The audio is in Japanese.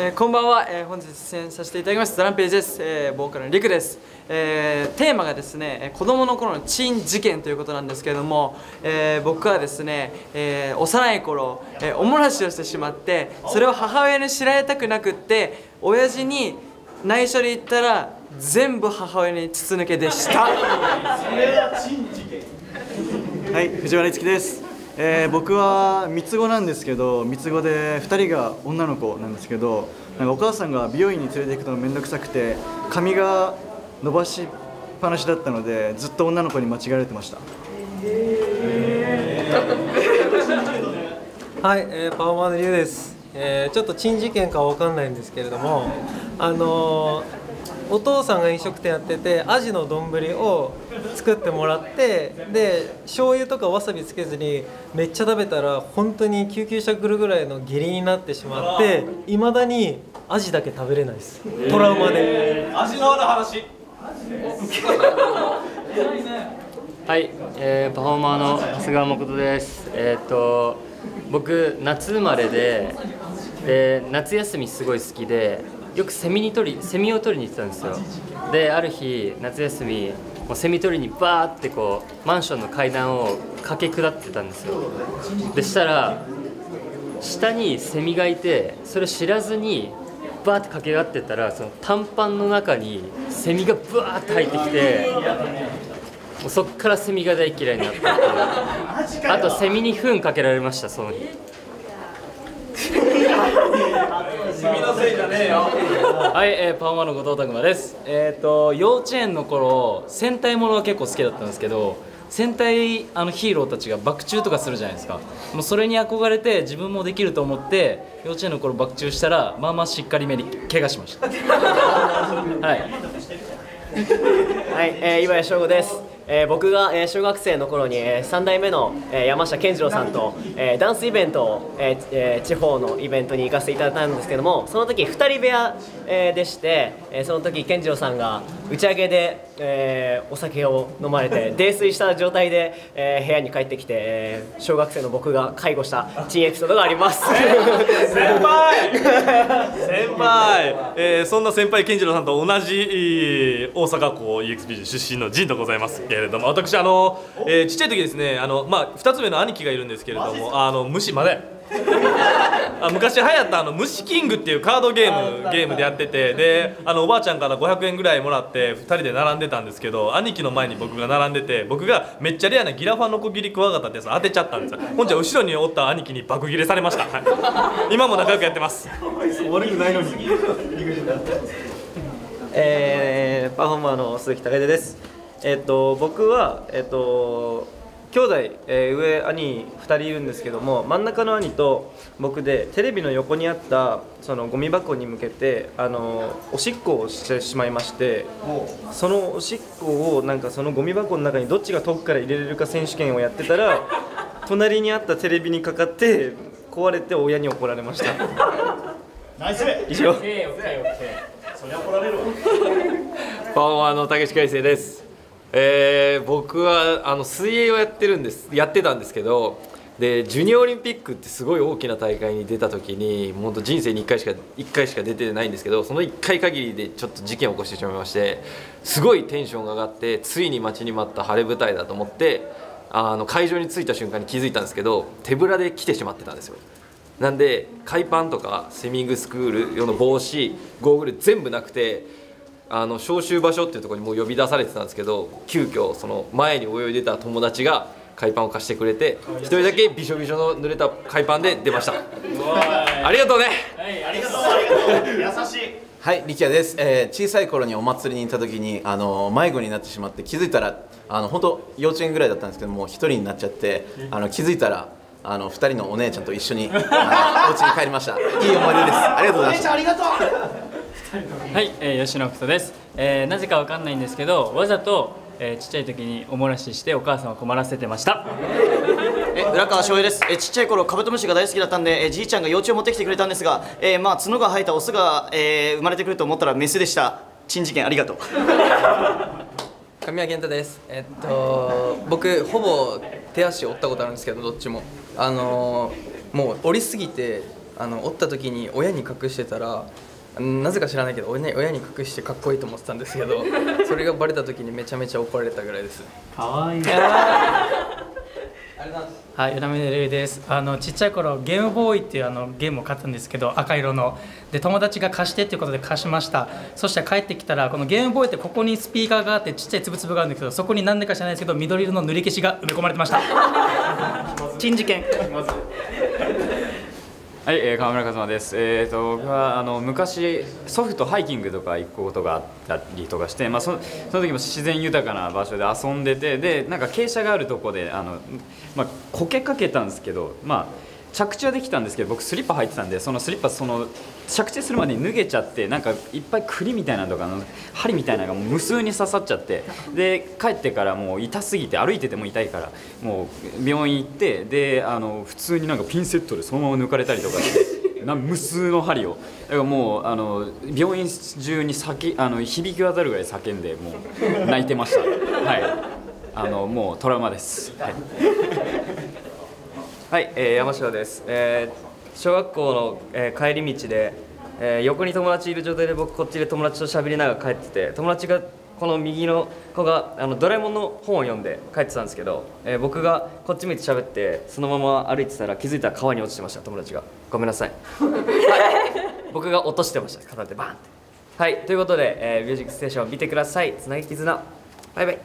えー、こんばんは、えー、本日出演させていただきます。ザランページです、えー、ボーカルのリクです、えー、テーマがですね子供の頃の珍事件ということなんですけれども、えー、僕はですね、えー、幼い頃、えー、おもらしをしてしまってそれを母親に知られたくなくって親父に内緒で言ったら全部母親に筒抜けでした。それは珍事件。はい藤原樹ですえー、僕は三つ子なんですけど三つ子で2人が女の子なんですけどなんかお母さんが美容院に連れて行くの面倒くさくて髪が伸ばしっぱなしだったのでずっと女の子に間違われてました。はい、えー、パフォーマーのリュウです、えー、ちょっと珍事件かわかんないんですけれどもあのーお父さんが飲食店やっててアジの丼を作ってもらってで醤油とかわさびつけずにめっちゃ食べたら本当に救急車来るぐらいの下痢になってしまっていまだにアジだけ食べれないです。トラウマで。アジの話。はい、えー、パフォーマーの長谷川誠です。えっ、ー、と僕夏生まれでで夏休みすごい好きでよくセミに取りセミを取りに行ってたんですよ。である日夏休みもうセミ取りにバーってこうマンションの階段を駆け下ってたんですよ。でしたら下にセミがいてそれ知らずにバーって駆け上がってたらその短パンの中にセミがブワーって入ってきてもうそっからセミが大嫌いになったっていう。あとセミに糞かけられましたその日。君のせいじゃねえよ。はい、えー、パンマの後藤拓磨です。えっ、ー、と幼稚園の頃戦隊ものが結構好きだったんですけど戦隊あのヒーローたちが爆中とかするじゃないですか。もうそれに憧れて自分もできると思って幼稚園の頃爆中したらまあまあしっかりめに怪我しました。はいはい、えー、岩井翔吾です。えー、僕が、えー、小学生の頃に、えー、3代目の、えー、山下健二郎さんと、えー、ダンスイベントを、えーえー、地方のイベントに行かせていただいたんですけどもその時2人部屋、えー、でして、えー、その時健二郎さんが打ち上げで、えー、お酒を飲まれて 泥酔した状態で、えー、部屋に帰ってきて、えー、小学生の僕が介護した珍エピソードがあります。先輩！先輩、えー、そんな先輩健次郎さんと同じ大阪港 EXP 出身の陣でございますけれども私あの、えー、ちっちゃい時ですねあの、まあ、2つ目の兄貴がいるんですけれどもあの虫まであ昔流行ったあの虫キングっていうカードゲームゲームでやっててであのおばあちゃんから500円ぐらいもらって2人で並んでたんですけど兄貴の前に僕が並んでて僕がめっちゃレアなギラファノコギリクワガタってやつ当てちゃったんですよ。ほんじゃ後ろにおった兄貴に爆切れされました、はい、今も仲良くやってます。悪くないのに えー、パフォーマーの鈴木武です。えっ、と僕はえっ、と兄弟、えー、上兄2人いるんですけども真ん中の兄と僕でテレビの横にあったそのゴミ箱に向けてあのおしっこをしてしまいましてそのおしっこをなんかそのゴミ箱の中にどっちが遠くから入れれるか選手権をやってたら 隣にあったテレビにかかって壊れて親に怒られました。ナイス以上そりゃ怒られるわ。パワーの武志海生です。えー、僕はあの水泳をやってるんです。やってたんですけどでジュニアオリンピックってすごい大きな大会に出た時に本当人生に1回しか1回しか出てないんですけどその1回限りでちょっと事件を起こしてしまいましてすごいテンションが上がってついに待ちに待った晴れ舞台だと思ってあの会場に着いた瞬間に気づいたんですけど手ぶらで来てしまってたんですよ。なんで海パンとかスイミングスクール用の帽子ゴーグル全部なくてあの招集場所っていうところにもう呼び出されてたんですけど急遽その前に泳いでた友達が海パンを貸してくれて一人だけびしょびしょの濡れた海パンで出ました。ありがとうね。はいありがとう。ありがとう優しい。はい力也です、えー、小さい頃にお祭りに行った時にあの迷子になってしまって気づいたらあの本当幼稚園ぐらいだったんですけども一人になっちゃってあの気づいたらあの2人のお姉ちゃんと一緒にあの お家に帰りました。いい思い出です。ありがとうございました。お姉ちゃんありがとう。はい、えー、吉野福です、えー、なぜかわかんないんですけどわざと、えー、ちっちゃい時におもらししてお母さんを困らせてました。え浦川翔平です。えちっちゃい頃カブトムシが大好きだったんでえじいちゃんが幼虫を持ってきてくれたんですが、えー、まあ角が生えたオスが、えー、生まれてくると思ったらメスでした。珍事件ありがとう。神谷健太です。えっと僕ほぼ手足折ったことあるんですけどどっちも。あのー、もう折りすぎてあの折った時に親に隠してたらうんなぜか知らないけど親に親に隠してかっこいいと思ってたんですけどそれがバレた時にめちゃめちゃ怒られたぐらいです。かわいいはい、浦峰瑠です。あのちっちゃい頃ゲームボーイっていうあのゲームを買ったんですけど赤色の。で友達が貸してっていうことで貸しました。そして帰ってきたらこのゲームボーイってここにスピーカーがあってちっちゃいつぶつぶがあるんですけどそこに何でか知らないですけど緑色の塗り消しが埋め込まれてました。珍事件はい、えー、川村和馬です。えっ、と僕はあの昔祖父とハイキングとか行くことがあったりとかして、まあそその時も自然豊かな場所で遊んでて、でなんか傾斜があるとこであのまあこけかけたんですけど、まあ着地はできたんですけど僕スリッパ履いてたんでそのスリッパその着地するまでに脱げちゃってなんかいっぱい栗みたいなのとかの針みたいなのが無数に刺さっちゃってで帰ってからもう痛すぎて歩いてても痛いからもう病院行ってであの普通になんかピンセットでそのまま抜かれたりとかしてな無数の針を。だからもうあの病院中に叫あの響き渡るぐらい叫んでもう泣いてました。はい。あのもうトラウマです、はい。はい、えー山城です、えー小学校の、えー帰り道で、えー横に友達いる状態で僕こっちで友達と喋りながら帰ってて友達がこの右の子があのドラえもんの本を読んで帰ってたんですけど、えー僕がこっち向いて喋ってそのまま歩いてたら気づいたら川に落ちてました友達が。ごめんなさい、は い僕が落としてました片手バンって。はいということで、えーミュージックステーション見てください。つなぎ絆。バイバイ。